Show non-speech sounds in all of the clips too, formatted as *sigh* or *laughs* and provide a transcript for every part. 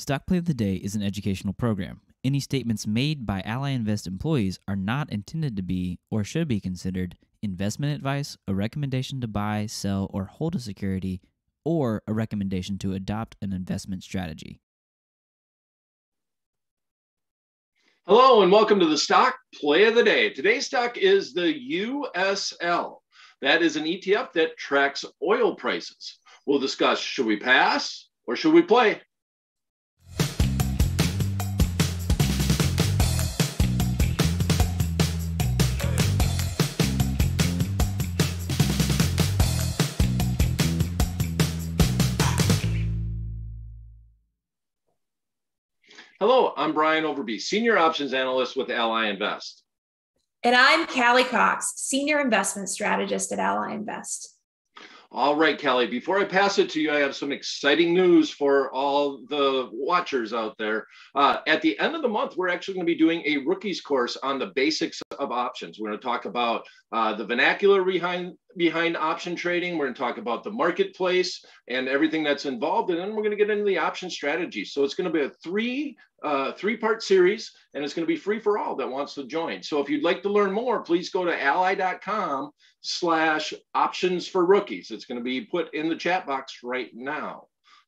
Stock Play of the Day is an educational program. Any statements made by Ally Invest employees are not intended to be or should be considered investment advice, a recommendation to buy, sell, or hold a security, or a recommendation to adopt an investment strategy. Hello and welcome to the Stock Play of the Day. Today's stock is the USL. That is an ETF that tracks oil prices. We'll discuss should we pass or should we play? Hello, I'm Brian Overby, Senior Options Analyst with Ally Invest. And I'm Callie Cox, Senior Investment Strategist at Ally Invest. All right, Callie, before I pass it to you, I have some exciting news for all the watchers out there. Uh, at the end of the month, we're actually going to be doing a rookies course on the basics of options. We're going to talk about uh, the vernacular behind behind option trading. We're going to talk about the marketplace and everything that's involved, and then we're going to get into the option strategy. So it's going to be a three uh, three part series, and it's going to be free for all that wants to join. So if you'd like to learn more, please go to ally.com slash options for rookies. It's going to be put in the chat box right now.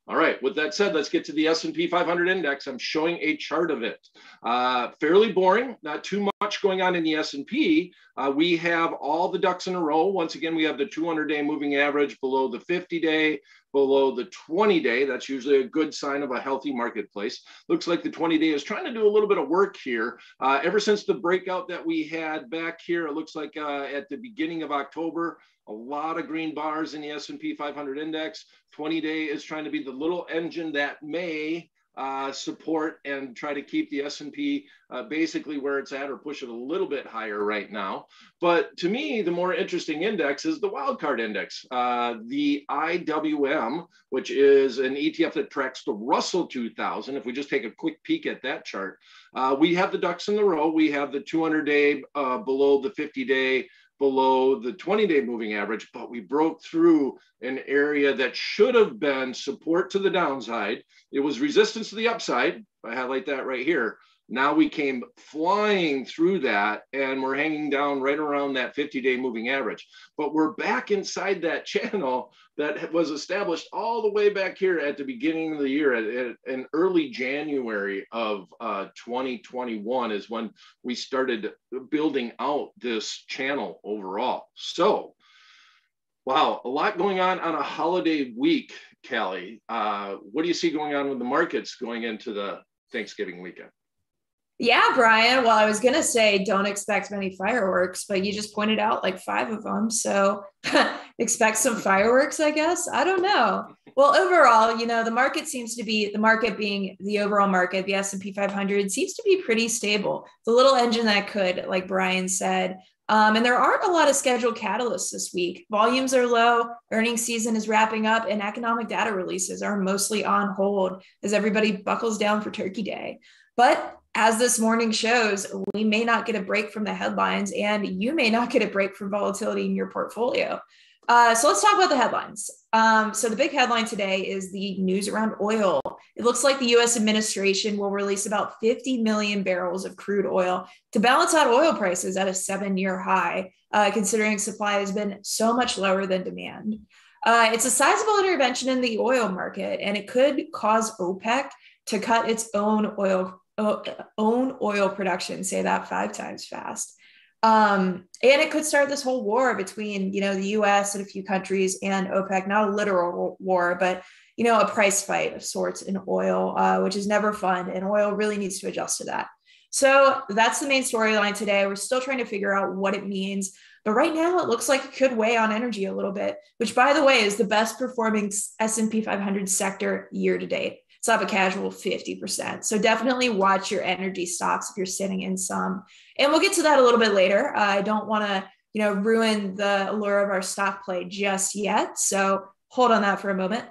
All right, with that said, let's get to the S&P 500 index. I'm showing a chart of it. Uh, fairly boring, not too much going on in the S&P. Uh, we have all the ducks in a row. Once again, we have the 200-day moving average below the 50-day, below the 20-day. That's usually a good sign of a healthy marketplace. Looks like the 20-day is trying to do a little bit of work here. Uh, ever since the breakout that we had back here, it looks like uh, at the beginning of October, a lot of green bars in the S&P 500 index. 20 day is trying to be the little engine that may uh, support and try to keep the S&P uh, basically where it's at or push it a little bit higher right now. But to me, the more interesting index is the wildcard index, uh, the IWM, which is an ETF that tracks the Russell 2000. If we just take a quick peek at that chart, uh, we have the ducks in the row. We have the 200 day uh, below the 50 day below the 20 day moving average, but we broke through an area that should have been support to the downside. It was resistance to the upside. I highlight that right here. Now we came flying through that and we're hanging down right around that 50 day moving average. But we're back inside that *laughs* channel that was established all the way back here at the beginning of the year, at, at in early January of uh, 2021 is when we started building out this channel overall. So, wow, a lot going on on a holiday week, Callie. Uh, what do you see going on with the markets going into the Thanksgiving weekend? Yeah, Brian. Well, I was going to say don't expect many fireworks, but you just pointed out like five of them. So *laughs* expect some fireworks, I guess. I don't know. Well, overall, you know, the market seems to be the market being the overall market, the S&P 500 seems to be pretty stable. The little engine that could, like Brian said, um, and there aren't a lot of scheduled catalysts this week. Volumes are low, earnings season is wrapping up, and economic data releases are mostly on hold as everybody buckles down for Turkey Day. But as this morning shows, we may not get a break from the headlines, and you may not get a break from volatility in your portfolio. Uh, so let's talk about the headlines. Um, so the big headline today is the news around oil. It looks like the U.S. administration will release about 50 million barrels of crude oil to balance out oil prices at a seven-year high, uh, considering supply has been so much lower than demand. Uh, it's a sizable intervention in the oil market, and it could cause OPEC to cut its own oil own oil production. Say that five times fast. Um, and it could start this whole war between, you know, the U.S. and a few countries and OPEC. Not a literal war, but you know, a price fight of sorts in oil, uh, which is never fun, and oil really needs to adjust to that. So that's the main storyline today. We're still trying to figure out what it means. But right now, it looks like it could weigh on energy a little bit, which, by the way, is the best performing S&P 500 sector year to date. So have a casual 50%. So definitely watch your energy stocks if you're sitting in some. And we'll get to that a little bit later. Uh, I don't want to, you know, ruin the allure of our stock play just yet. So hold on that for a moment.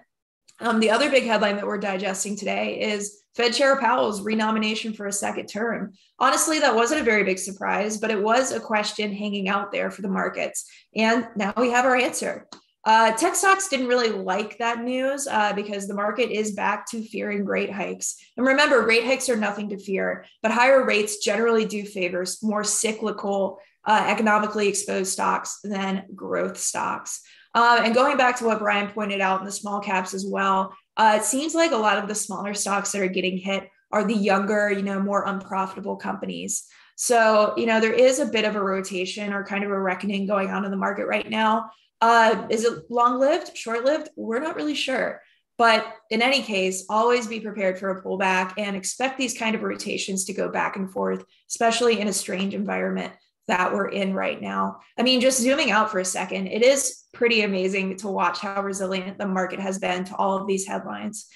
Um, the other big headline that we're digesting today is Fed Chair Powell's renomination for a second term. Honestly, that wasn't a very big surprise, but it was a question hanging out there for the markets. And now we have our answer. Uh, tech stocks didn't really like that news uh, because the market is back to fearing rate hikes. And remember, rate hikes are nothing to fear, but higher rates generally do favor more cyclical, uh, economically exposed stocks than growth stocks. Uh, and going back to what Brian pointed out in the small caps as well, uh, it seems like a lot of the smaller stocks that are getting hit are the younger, you know, more unprofitable companies. So, you know, there is a bit of a rotation or kind of a reckoning going on in the market right now. Uh, is it long lived, short lived? We're not really sure. But in any case, always be prepared for a pullback and expect these kind of rotations to go back and forth, especially in a strange environment that we're in right now. I mean, just zooming out for a second, it is pretty amazing to watch how resilient the market has been to all of these headlines.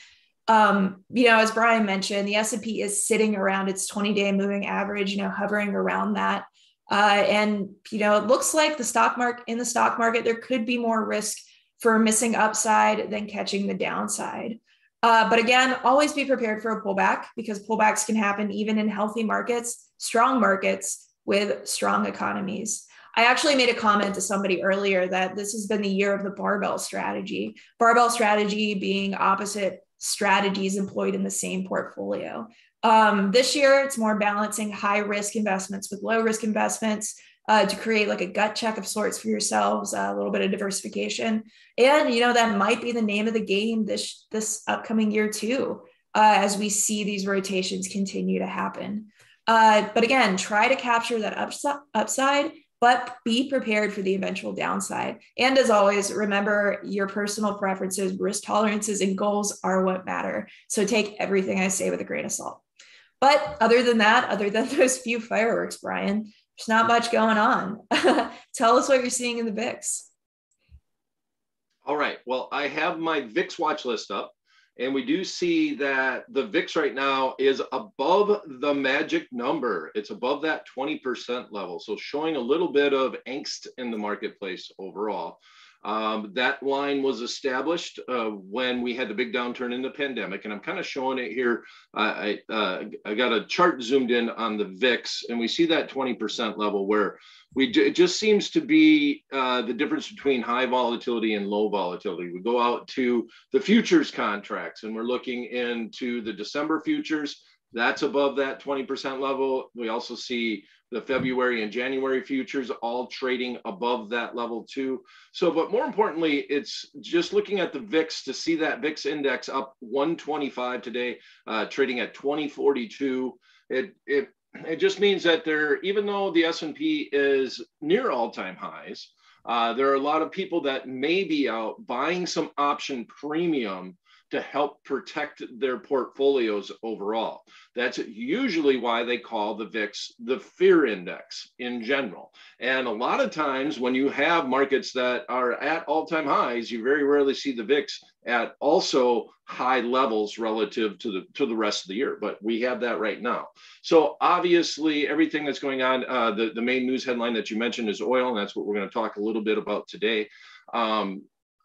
Um, you know, as Brian mentioned, the S&P is sitting around its 20-day moving average, you know, hovering around that. Uh, and you know, it looks like the stock market in the stock market there could be more risk for missing upside than catching the downside. Uh, but again, always be prepared for a pullback because pullbacks can happen even in healthy markets, strong markets with strong economies. I actually made a comment to somebody earlier that this has been the year of the barbell strategy. Barbell strategy being opposite strategies employed in the same portfolio. Um, this year, it's more balancing high risk investments with low risk investments uh, to create like a gut check of sorts for yourselves, uh, a little bit of diversification. And, you know, that might be the name of the game this, this upcoming year too, uh, as we see these rotations continue to happen. Uh, but again, try to capture that upside, upside but be prepared for the eventual downside. And as always, remember your personal preferences, risk tolerances, and goals are what matter. So take everything I say with a grain of salt. But other than that, other than *laughs* those few fireworks, Brian, there's not much going on. *laughs* Tell us what you're seeing in the VIX. All right. Well, I have my VIX watch list up, and we do see that the VIX right now is above the magic number. It's above that 20% level. So showing a little bit of angst in the marketplace overall. Um, that line was established uh, when we had the big downturn in the pandemic, and I'm kind of showing it here. I, uh, I got a chart zoomed in on the VIX, and we see that 20% level where we do, it just seems to be uh, the difference between high volatility and low volatility. We go out to the futures contracts, and we're looking into the December futures. That's above that 20% level. We also see the February and January futures all trading above that level too. So, but more importantly, it's just looking at the VIX to see that VIX index up 125 today, uh, trading at 2042. It it it just means that there, even though the S&P is near all-time highs, uh, there are a lot of people that may be out buying some option premium to help protect their portfolios overall. That's usually why they call the VIX the fear index in general. And a lot of times when you have markets that are at all time highs, you very rarely see the VIX at also high levels relative to the to the rest of the year but we have that right now so obviously everything that's going on uh, the, the main news headline that you mentioned is oil and that's what we're going to talk a little bit about today um,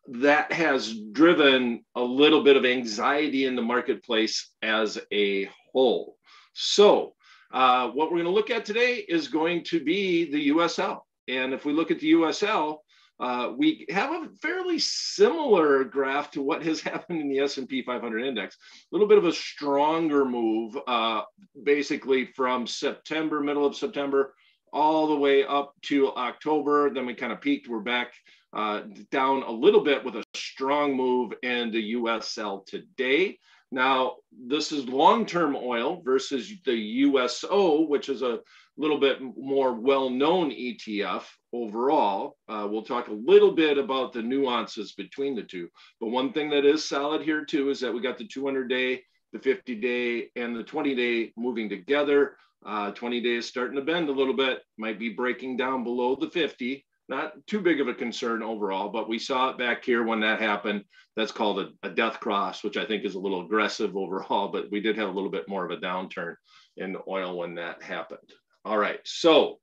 that has driven a little bit of anxiety in the marketplace as a whole. So, uh, what we're going to look at today is going to be the USL. And if we look at the USL, uh, we have a fairly similar graph to what has *laughs* happened in the S&P 500 index. A little bit of a stronger move, uh, basically from September, middle of September, all the way up to October. Then we kind of peaked. We're back uh, down a little bit with a strong move in the USL today. Now, this is long term oil versus the USO, which is a little bit more well known ETF overall. Uh, we'll talk a little bit about the nuances between the two. But one thing that is solid here, too, is that we got the 200 day, the 50 day, and the 20 day moving together. Uh, 20 days starting to bend a little bit, might be breaking down below the 50 not too big of a concern overall, but we saw it back here when that happened. That's called a, a, death cross, which I think is a little aggressive overall, but we did have a little bit more of a downturn in oil when that happened. All right, so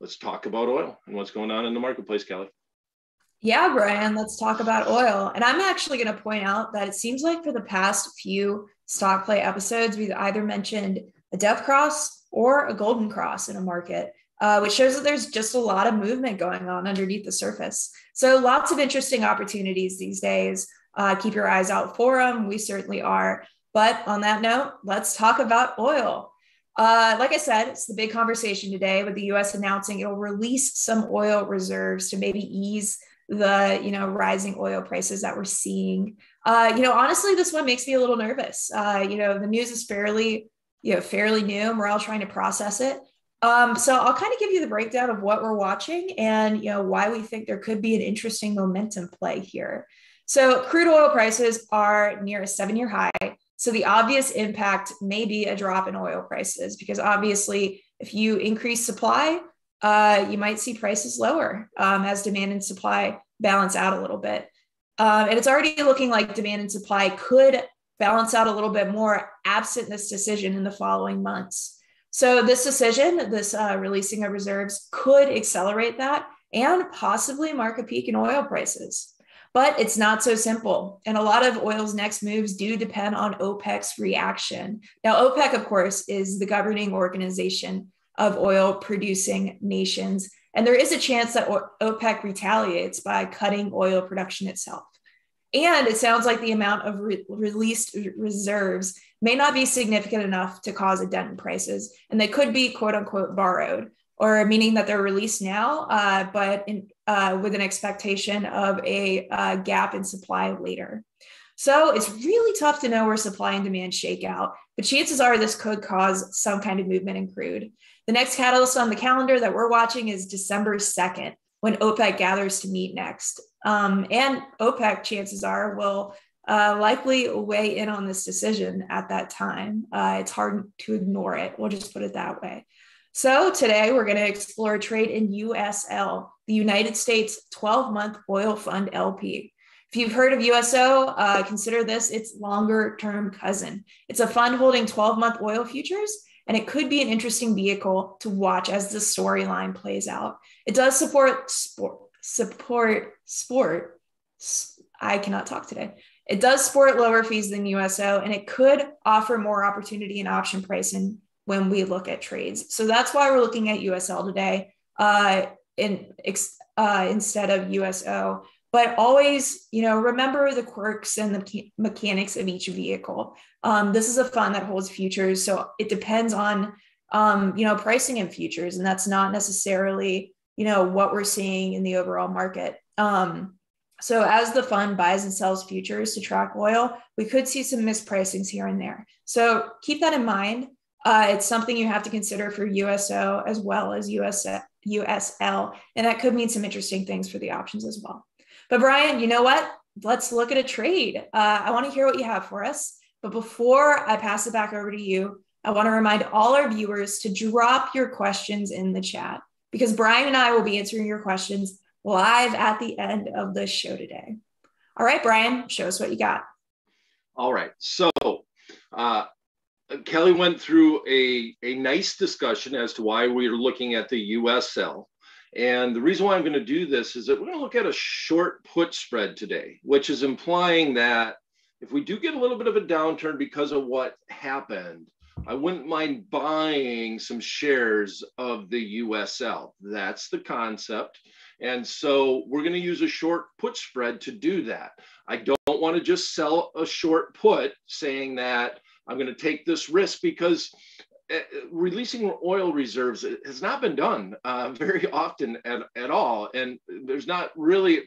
let's talk about oil and what's going on in the marketplace, Callie. Yeah, Brian, let's talk about oil. And I'm actually going to point out that it seems like for the past few stock play episodes, we've either mentioned a death cross or a golden cross in a market. Uh, which shows that there's just a lot of movement going on underneath the surface. So lots of interesting opportunities these days. Uh, keep your eyes out for them. We certainly are. But on that note, let's talk about oil. Uh, like I said, it's the big conversation today with the U.S. announcing it'll release some oil reserves to maybe ease the you know rising oil prices that we're seeing. Uh, you know, honestly, this one makes me a little nervous. Uh, you know, the news is fairly you know fairly new, and we're all trying to process it. Um, so I'll kind of give you the breakdown of what we're watching and you know why we think there could be an interesting momentum play here. So crude oil prices are near a seven-year high. So the obvious impact may be a drop in oil prices because obviously, if you increase supply, uh, you might see prices lower um, as demand and supply balance out a little bit. Um, and it's already looking like demand and supply could balance out a little bit more absent this decision in the following months. So, this decision, this uh, releasing of reserves, could accelerate that and possibly mark a peak in oil prices. But it's not so simple. And a lot of oil's next moves do depend on OPEC's reaction. Now, OPEC, of course, is the governing organization of oil producing nations. And there is a chance that OPEC retaliates by cutting oil production itself. And it sounds like the amount of re- released reserves may not be significant enough to cause a dent in prices. And they could be quote unquote borrowed or meaning that they're released now, uh, but in, uh, with an expectation of a uh, gap in supply later. So it's really tough to know where supply and demand shake out, but chances are this could cause some kind of movement in crude. The next catalyst on the calendar that we're watching is December 2nd, when OPEC gathers to meet next. Um, and OPEC, chances are, will uh, likely weigh in on this decision at that time. Uh, it's hard to ignore it. We'll just put it that way. So today we're going to explore trade in USL, the United States 12 month oil fund LP. If you've heard of USO, uh, consider this its longer term cousin. It's a fund holding 12 month oil futures, and it could be an interesting vehicle to watch as the storyline plays out. It does support sport, support sport. I cannot talk today. It does support lower fees than USO, and it could offer more opportunity and option pricing when we look at trades. So that's why we're looking at USL today uh, in, uh, instead of USO. But always, you know, remember the quirks and the mechanics of each vehicle. Um, this is a fund that holds futures, so it depends on, um, you know, pricing in futures, and that's not necessarily, you know, what we're seeing in the overall market. Um, so as the fund buys and sells futures to track oil, we could see some mispricings here and there. So keep that in mind. Uh, it's something you have to consider for USO as well as US, USL. And that could mean some interesting things for the options as well. But Brian, you know what? Let's look at a trade. Uh, I want to hear what you have for us. But before I pass it back over to you, I want to remind all our viewers to drop your questions in the chat because Brian and I will be answering your questions live at the end of the show today. All right, Brian, show us what you got. All right. So, uh, Callie went through a, a nice discussion as to why we are looking at the USL. And the reason why I'm going to do this is that we're going to look at a short put spread today, which is implying that if we do get a little bit of a downturn because of what happened, I wouldn't mind buying some shares of the USL. That's the concept. And so we're going to use a short put spread to do that. I don't want to just sell a short put saying that I'm going to take this risk because uh, releasing oil reserves has not been done uh, *laughs* very often at, at all. And there's not really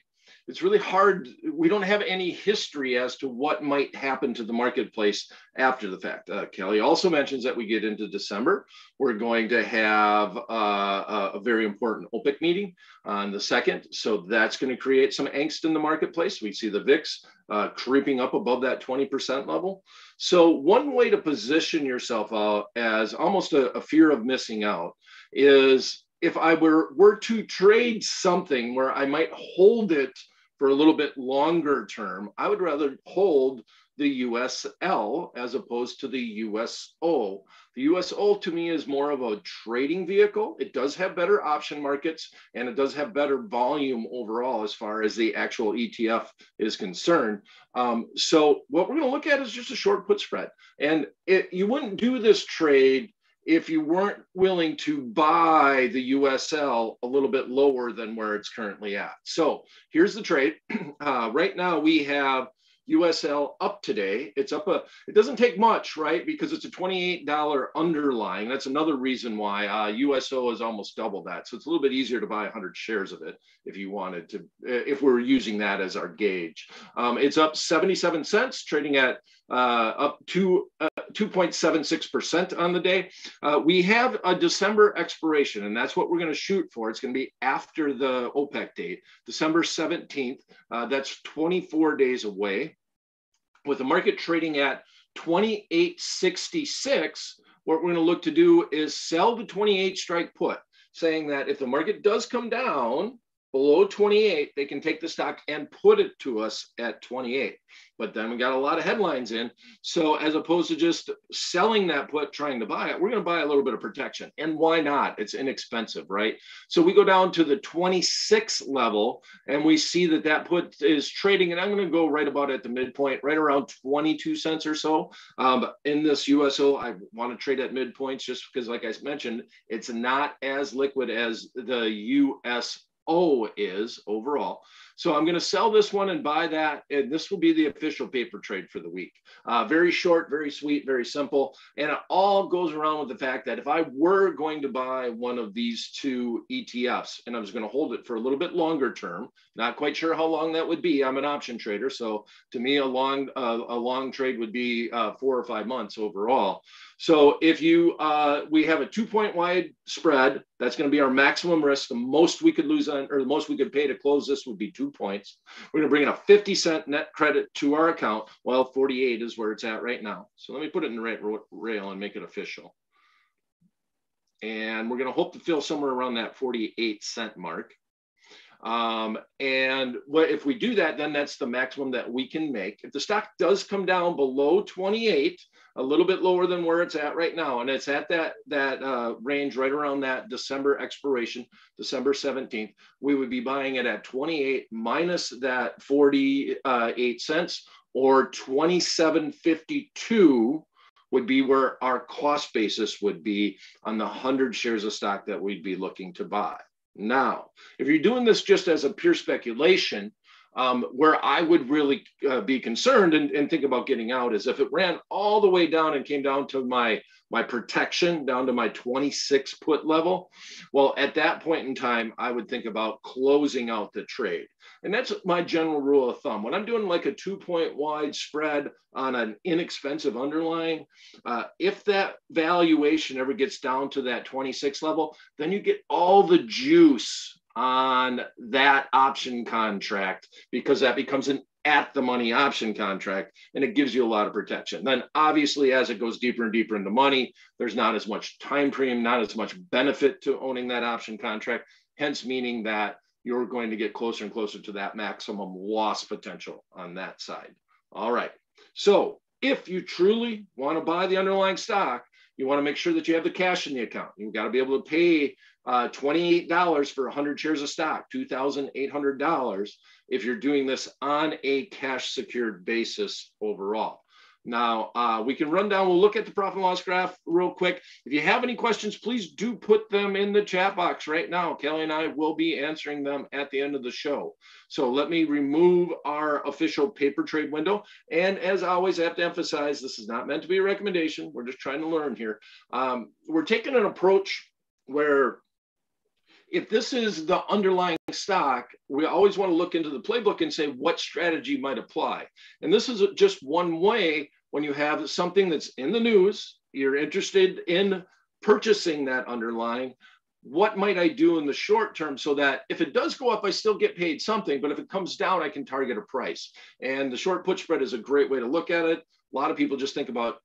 it's really hard. We don't have any history as to what might happen to the marketplace after the fact. Uh, Callie also mentions that we get into December, we're going to have uh, a very important OPEC meeting on the second. So that's going to create some angst in the marketplace. We see the VIX uh, creeping up above that 20% level. So one way to position yourself out as almost a, a fear of missing out is if I were, were to trade something where I might hold it for a little bit longer term, I would rather hold the USL as opposed to the USO. The USO to me is more of a trading vehicle. It does have better option markets and it does have better volume overall as far as the actual ETF is concerned. Um, so what we're going to look at is just a short put spread. And it, you wouldn't do this trade if you weren't willing to buy the USL a little bit lower than where it's currently at. So here's the trade. *clears throat* Uh, right now we have USL up today. It's up a, it doesn't take much, right? Because it's a $28 underlying. That's another reason why uh, USO is almost double that. So it's a little bit easier to buy 100 shares of it if you wanted to, if we're using that as our gauge. Um, it's up 77 cents, trading at uh, up to uh, 2.76% on the day. Uh, we have a December expiration, and that's what we're going to shoot for. It's going to be after the OPEC date, December 17th. Uh, that's 24 days away. With the market trading at 28.66, what we're going to look to do is sell the 28 strike put, saying that if the market does come down, below 28, they can take the stock and put it to us at 28. But then we got a lot of headlines in. So as opposed to just selling that put, trying to buy it, we're going to buy a little bit of protection. And why not? It's inexpensive, right? So we go down to the 26 level and we see that that put is trading. And I'm going to go right about at the midpoint, right around 22 cents or so. Um, in this USO, I want to trade at midpoints just because, like I mentioned, it's not as liquid as the US O is overall. So I'm going to sell this one and buy that. And this will be the official paper trade for the week. Uh, very short, very sweet, very simple. And it all goes around with the fact that if I were going to buy one of these two ETFs and I was going to hold it for a little bit longer term, not quite sure how long that would be. I'm an option trader. So to me, a long, uh, a long trade would be uh, four or five months overall. So if you, uh, we have a two point wide spread, that's going to be our maximum risk. The most we could lose on, or the most we could pay to close this would be two points. We're going to bring in a 50 cent net credit to our account. Well, 48 is where it's at right now. So let me put it in the right rail and make it official. And we're going to hope to fill somewhere around that 48 cent mark. Um, and what if we do that, then that's the maximum that we can make. If the stock does come down below 28, a little bit lower than where it's at right now, and it's at that that uh, range right around that December expiration, December 17th, we would be buying it at 28 minus that 48 cents or 27.52 would be where our cost basis would be on the 100 shares of stock that we'd be looking to buy. Now, if you're doing this just as a pure speculation, um, where I would really uh, be concerned and, and, think about getting out is if it ran all the way down and came down to my my protection down to my 26 put level. Well, at that point in time, I would think about closing out the trade. And that's my general rule of thumb. When I'm doing like a two point wide spread on an inexpensive underlying, uh, if that valuation ever gets down to that 26 level, then you get all the juice on that option contract because that becomes an at the money option contract and it gives you a lot of protection. Then obviously as it goes deeper and deeper into money, there's not as much time premium, not as much benefit to owning that option contract, hence meaning that you're going to get closer and closer to that maximum loss potential on that side. All right. So if you truly want to buy the underlying stock, you want to make sure that you have the cash in the account. You've got to be able to pay uh, $28 for 100 shares of stock, $2,800 if you're doing this on a cash secured basis overall. Now, uh, we can run down, we'll look at the profit and loss graph real quick. If you have any questions, please do put them in the chat box right now. Callie and I will be answering them at the end of the show. So let me remove our official paper trade window. And as always, I have to emphasize, this is not meant to be a recommendation. We're just trying to learn here. Um, we're taking an approach where if this is the underlying stock, we always want to look into the playbook and say what strategy might apply. And this is just one way when you have something that's in the news, you're interested in purchasing that underlying. What might I do in the short term so that if it does go up, I still get paid something, but if it comes down, I can target a price. And the short put spread is a great way to look at it. A lot of people just think about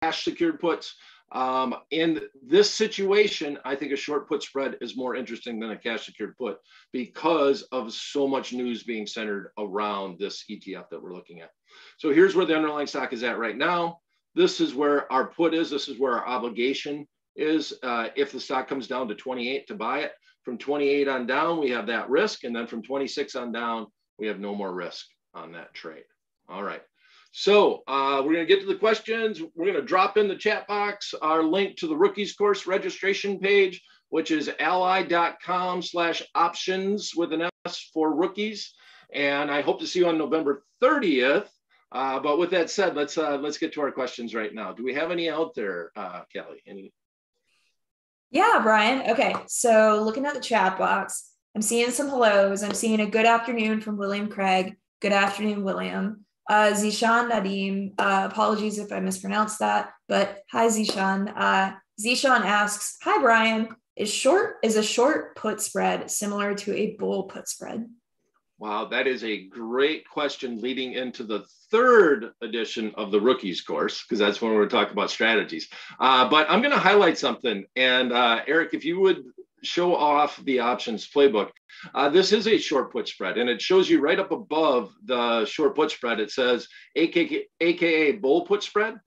cash secured puts. Um, in this situation, I think a short put spread is more interesting than a cash secured put because of so much news being centered around this ETF that we're looking at. So here's where the underlying stock is at right now. This is where our put is. This is where our obligation is. Uh, if the stock comes down to 28 to buy it, from 28 on down, we have that risk. And then from 26 on down, we have no more risk on that trade. All right. So uh, we're going to get to the questions. We're going to drop in the chat box our link to the rookies course registration page, which is ally.com slash options with an S for rookies. And I hope to see you on November 30th. Uh, but with that said, let's uh, let's get to our questions right now. Do we have any out there, uh, Callie? Any? Yeah, Brian. Okay, so looking at the chat box, I'm seeing some hellos. I'm seeing a good afternoon from William Craig. Good afternoon, William. Uh, Zishan Nadim. Uh, apologies if I mispronounced that, but hi, Zishan. Uh, Zishan asks, "Hi, Brian. Is short is a short put spread similar to a bull put spread?" Wow, that is a great question leading into the third edition of the rookies course, because that's when we're talking about strategies. Uh, but I'm going to highlight something. And uh, Eric, if you would show off the options playbook. Uh, this is a short put spread, and it shows you right up above the short put spread. It says AKA, AKA bull put spread.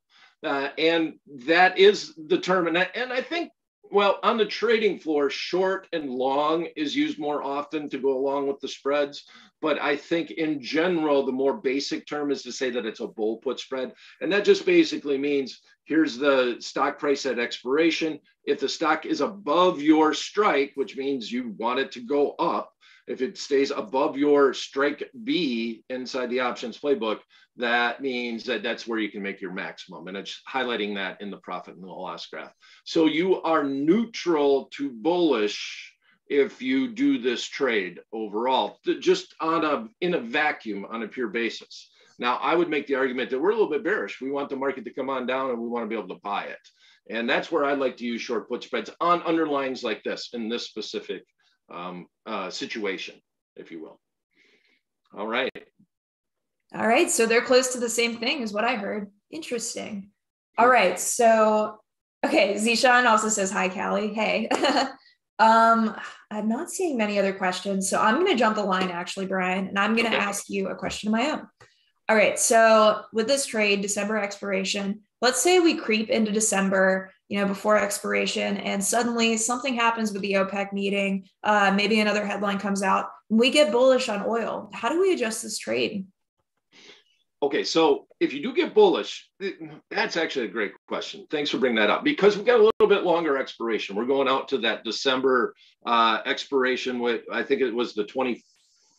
Uh, and that is the term. And I, and I think well, on the trading floor, short and long is used more often to go along with the spreads. But I think in general, the more basic term is to say that it's a bull put spread. And that just basically means here's the stock price at expiration. If the stock is above your strike, which means you want it to go up, if it stays above your strike B inside the options playbook, that means that that's where you can make your maximum. And it's highlighting that in the profit and the loss graph. So you are neutral to bullish if you do this trade overall, just on a in a vacuum on a pure basis. Now, I would make the argument that we're a little bit bearish. We want the market to come on down and we want to be able to buy it. And that's where I like to use short put spreads on underlyings like this in this specific um, uh, situation, if you will. All right. All right. So they're close to the same thing, is what I heard. Interesting. All right. So, okay. Zishan also says, Hi, Callie. Hey. *laughs* um, I'm not seeing many other questions. So I'm going to jump the line, actually, Brian, and I'm going to ask you a question of my own. All right. So with this trade, December expiration, let's say we creep into December, you know, before expiration, and suddenly something happens with the OPEC meeting. Uh, maybe another headline comes out. We get bullish on oil. How do we adjust this trade? Okay, so if you do get bullish, that's actually a great question. Thanks for bringing that up because we've got a little bit longer expiration. We're going out to that December uh, expiration with, I think it was the 24th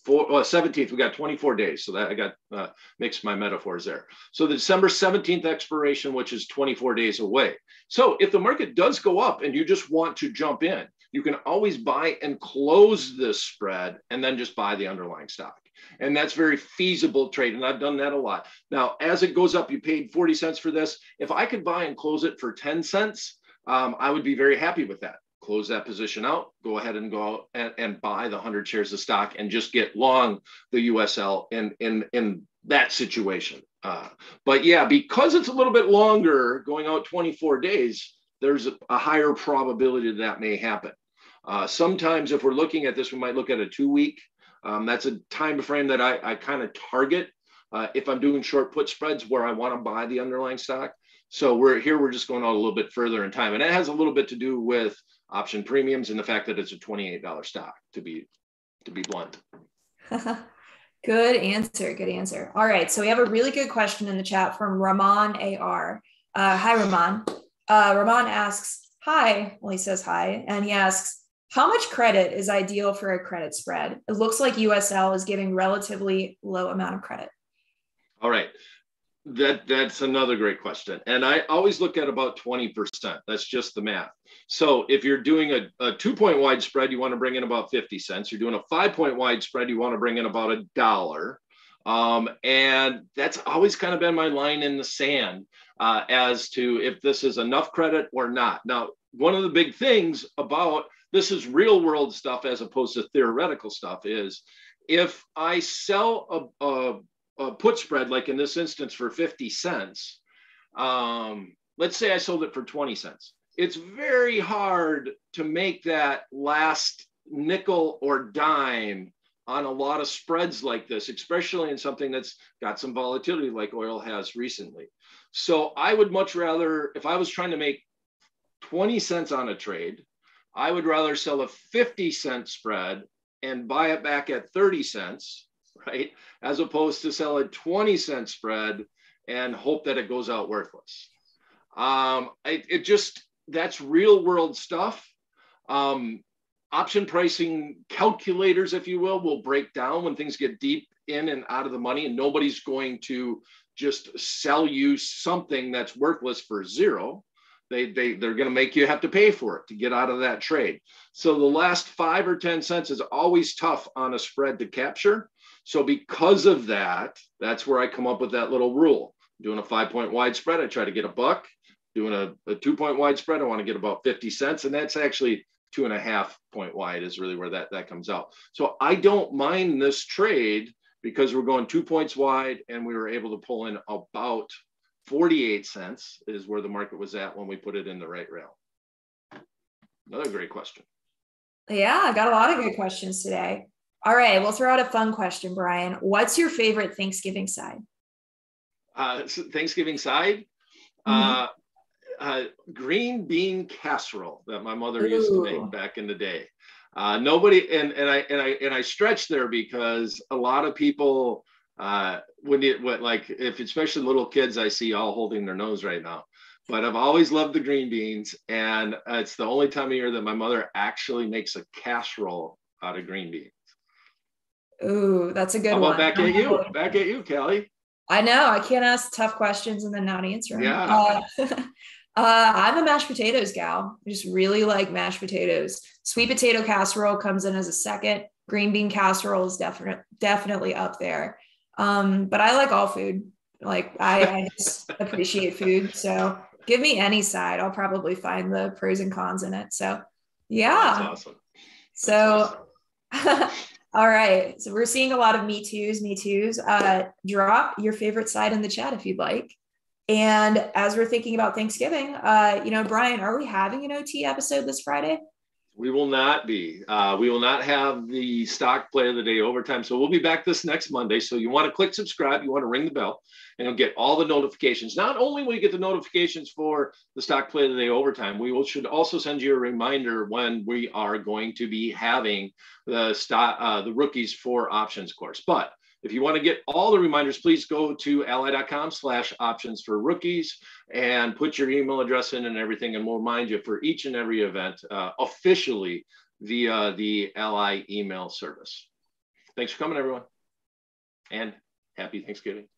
well, 17th, we got 24 days. So that I got uh, mixed my metaphors there. So the December 17th expiration, which is 24 days away. So if the market does go up and you just want to jump in, you can always buy and close this spread and then just buy the underlying stock. And that's very feasible trade. And I've done that a lot. Now, as it goes up, you paid 40 cents for this. If I could buy and close it for 10 cents, um, I would be very happy with that close that position out, go ahead and go out and, and buy the 100 shares of stock and just get long the USL in, in, in that situation. Uh, but yeah, because it's a little bit longer, going out 24 days, there's a, a higher probability that, that may happen. Uh, sometimes, if we're looking at this, we might look at a two week. Um, that's a time frame that I, I kind of target uh, if I'm doing short put spreads where I want to buy the underlying stock. So we're here, we're just going a little bit further in time. And it has a little bit to do with option premiums and the fact that it's a $28 stock to be to be blunt. *laughs* good answer. Good answer. All right. So we have a really good question in the chat from Rahman AR. Uh, hi, Rahman. Uh, asks, Hi. Well, he says hi. And he asks, How much credit is ideal for a credit spread? It looks like USL is giving relatively low amount of credit. All right. That that's another great question. And I always look at about 20%. That's just the math. So if you're doing a, a two point wide spread, you want to bring in about 50 cents. You're doing a five point wide spread, you want to bring in about a dollar. Um, and that's always kind of been my line in the sand uh, as to if this is enough credit or not. Now, one of the big things about this is real world stuff as opposed to theoretical stuff is if I sell a, a a put spread, like in this instance for 50 cents, um, let's say I sold it for 20 cents. It's very hard to make that last nickel or dime on a lot of spreads like this, especially in something that's got some volatility like oil has recently. So I would much rather, if I was trying to make 20 cents on a trade, I would rather sell a 50 cent spread and buy it back at 30 cents right? As opposed to sell a 20 cent spread and hope that it goes out worthless. Um, it, it just, that's real world stuff. Um, option pricing calculators, if you will, will break down when things get deep in and out of the money, and nobody's going to just sell you something that's worthless for zero. They, they, they're going to make you have to pay for it to get out of that trade. So the last five or 10 cents is always tough on a spread to capture. So because of that, that's where I come up with that little rule. Doing a five point wide spread, I try to get a buck. Doing a, a two point wide spread, I want to get about 50 cents. And that's actually two and a half point wide is really where that, that comes out. So I don't mind this trade because we're going two points wide and we were able to pull in about 48 cents is where the market was at when we put it in the right rail. Another great question. Yeah, I got a lot of good questions today. All right, we'll throw out a fun question, Brian. What's your favorite Thanksgiving side? Uh, Thanksgiving side? Mm-hmm. Uh, uh, green bean casserole that my mother Ooh. used to make back in the day. Uh, nobody and and I and I and I stretch there because a lot of people uh, when you what like if especially little kids I see all holding their nose right now. But I've always loved the green beans, and it's the only time of year that my mother actually makes a casserole out of green beans. Ooh, that's a good How about one. Back at you, back at you, Callie. I know I can't ask tough questions and then not answer them. Yeah. Uh, *laughs* Uh, I'm a mashed potatoes gal. I just really like mashed potatoes. Sweet potato casserole comes in as a second. Green bean casserole is definitely definitely up there. Um, but I like all food. Like I, I just *laughs* appreciate food. So give me any side. I'll probably find the pros and cons in it. So yeah. That's awesome. That's so awesome. *laughs* all right. So we're seeing a lot of me too's, me too's. Uh, drop your favorite side in the chat if you'd like. And as we're thinking about Thanksgiving, uh, you know, Brian, are we having an OT episode this Friday? We will not be. Uh, we will not have the stock play of the day overtime. So we'll be back this next Monday. So you want to click subscribe, you want to ring the bell, and you'll get all the notifications. Not only will you get the notifications for the stock play of the day overtime, we will, should also send you a reminder when we are going to be having the stock, uh, the rookies for options course. But if you want to get all the reminders, please go to ally.com slash options for rookies and put your email address in and everything. And we'll remind you for each and every event uh, officially via the Ally email service. Thanks for coming, everyone. And happy Thanksgiving.